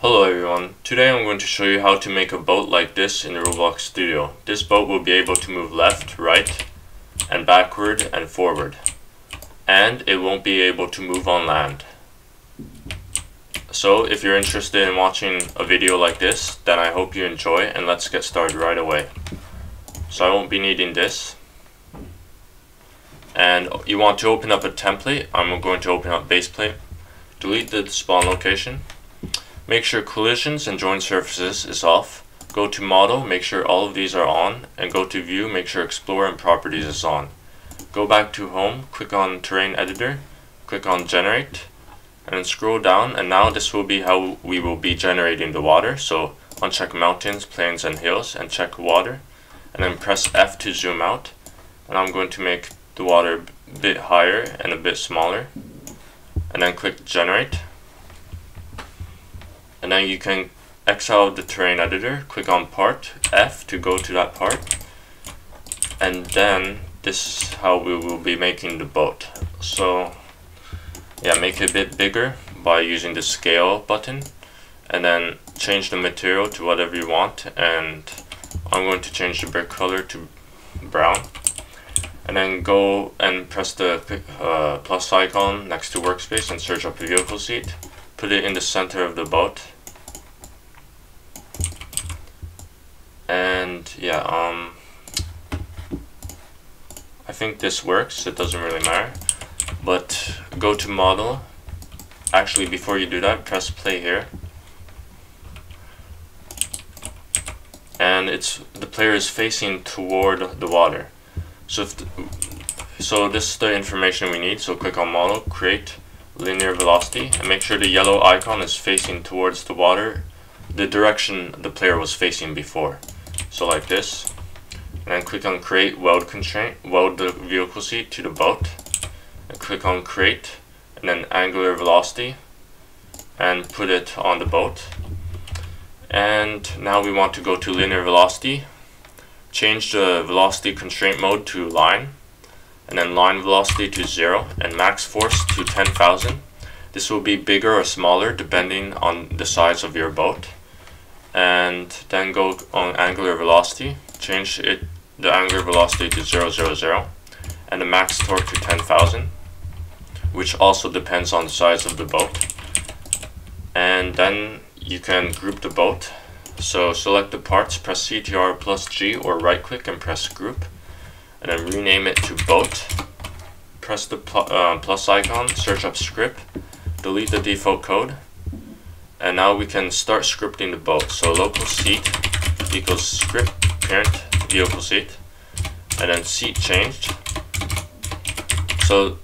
Hello everyone, today I'm going to show you how to make a boat like this in Roblox Studio. This boat will be able to move left, right, and backward and forward. And it won't be able to move on land. So if you're interested in watching a video like this, then I hope you enjoy and let's get started right away. So I won't be needing this. And you want to open up a template, I'm going to open up baseplate. Delete the spawn location Make sure collisions and joint surfaces is off. Go to model, make sure all of these are on, and go to view, make sure explore and properties is on. Go back to home, click on terrain editor, click on generate, and then scroll down, and now this will be how we will be generating the water. So uncheck mountains, plains, and hills, and check water, and then press F to zoom out. And I'm going to make the water a bit higher and a bit smaller, and then click generate and then you can exile the terrain editor, click on part, F to go to that part, and then this is how we will be making the boat. So yeah, make it a bit bigger by using the scale button, and then change the material to whatever you want, and I'm going to change the brick color to brown. And then go and press the uh, plus icon next to workspace and search up a vehicle seat. Put it in the center of the boat and yeah um I think this works it doesn't really matter. But go to model. Actually before you do that press play here. And it's the player is facing toward the water. So if the, so this is the information we need so click on model create linear velocity and make sure the yellow icon is facing towards the water the direction the player was facing before so like this. And then click on create weld constraint, weld the vehicle seat to the boat. And click on create and then angular velocity and put it on the boat. And now we want to go to linear velocity. Change the velocity constraint mode to line and then line velocity to 0 and max force to 10,000. This will be bigger or smaller depending on the size of your boat and then go on angular velocity, change it the angular velocity to 0, 0, 0 and the max torque to 10,000 which also depends on the size of the boat. And then you can group the boat. So select the parts, press CTR plus G or right click and press group and then rename it to boat. Press the pl uh, plus icon, search up script delete the default code and now we can start scripting the boat. So local seat equals script parent vehicle seat, and then seat changed. So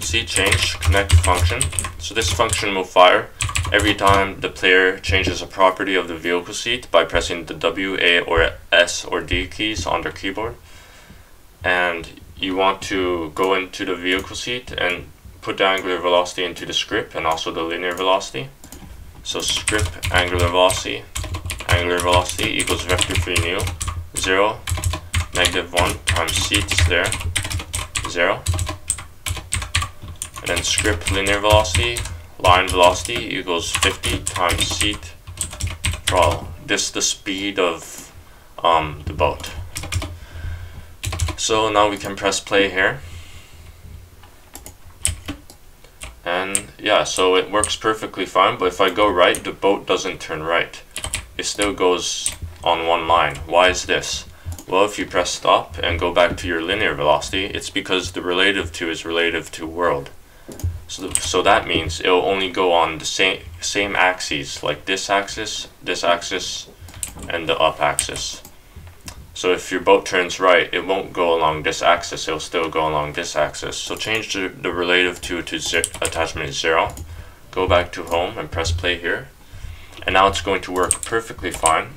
seat change connect function. So this function will fire every time the player changes a property of the vehicle seat by pressing the W, A, or S or D keys on their keyboard. And you want to go into the vehicle seat and put the angular velocity into the script and also the linear velocity. So script angular velocity, angular velocity equals vector 3 new, 0, negative 1 times seat steer, 0. And then script linear velocity, line velocity equals 50 times seat for all. This is the speed of um, the boat. So now we can press play here. And yeah so it works perfectly fine but if I go right the boat doesn't turn right. It still goes on one line. Why is this? Well if you press stop and go back to your linear velocity it's because the relative to is relative to world. So, so that means it'll only go on the same same axes like this axis this axis and the up axis so if your boat turns right, it won't go along this axis, it'll still go along this axis. So change the, the relative to, to zi attachment 0. Go back to home and press play here. And now it's going to work perfectly fine.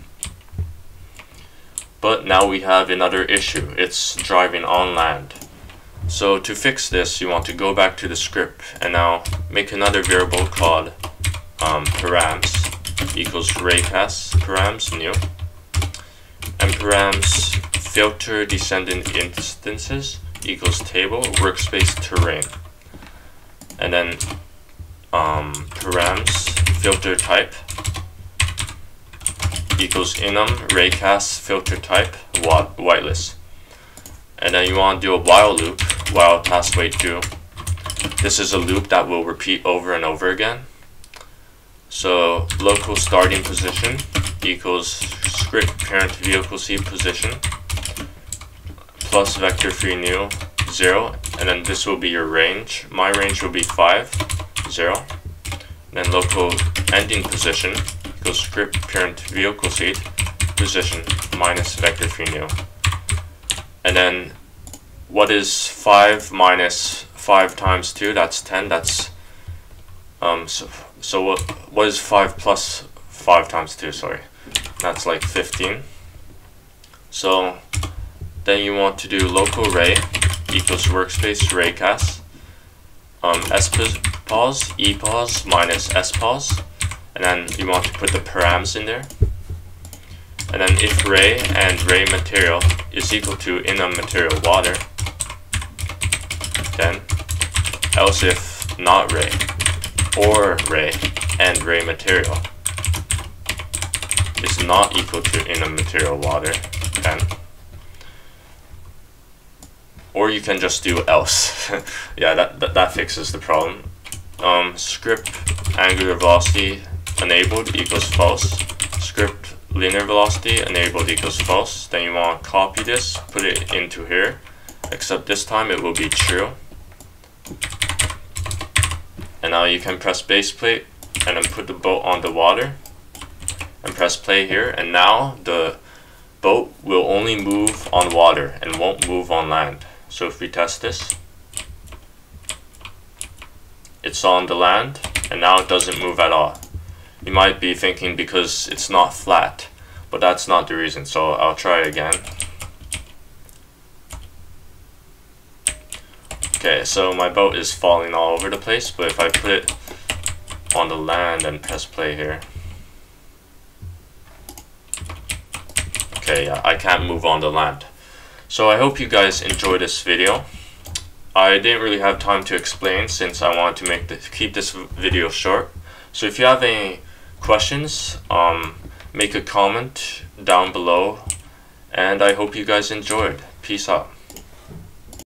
But now we have another issue. It's driving on land. So to fix this, you want to go back to the script and now make another variable called um, params equals raycast params new params filter descendant instances equals table workspace terrain and then um, params filter type equals enum raycast filter type whitelist. And then you want to do a while loop while wait do. This is a loop that will repeat over and over again. So local starting position equals script parent vehicle seat position plus vector free new 0 and then this will be your range. My range will be 5, 0. Then local ending position equals script parent vehicle seat position minus vector free new. And then what is 5 minus 5 times 2? That's 10. That's um so so what what is 5 plus 5 times 2, sorry. That's like 15. So then you want to do local ray equals workspace raycast um, spos epos minus spos and then you want to put the params in there. And then if ray and ray material is equal to enum material water then else if not ray or ray and ray material is not equal to enum material water then or you can just do else. yeah, that, that, that, fixes the problem. Um, script angular velocity enabled equals false. Script linear velocity enabled equals false. Then you want to copy this, put it into here, except this time it will be true. And now you can press base plate and then put the boat on the water and press play here and now the boat will only move on water and won't move on land. So if we test this, it's on the land and now it doesn't move at all. You might be thinking because it's not flat, but that's not the reason. So I'll try again. Okay, so my boat is falling all over the place, but if I put it on the land and press play here. Okay, I can't move on the land. So I hope you guys enjoyed this video. I didn't really have time to explain since I wanted to make the, keep this video short. So if you have any questions, um, make a comment down below. And I hope you guys enjoyed. Peace out.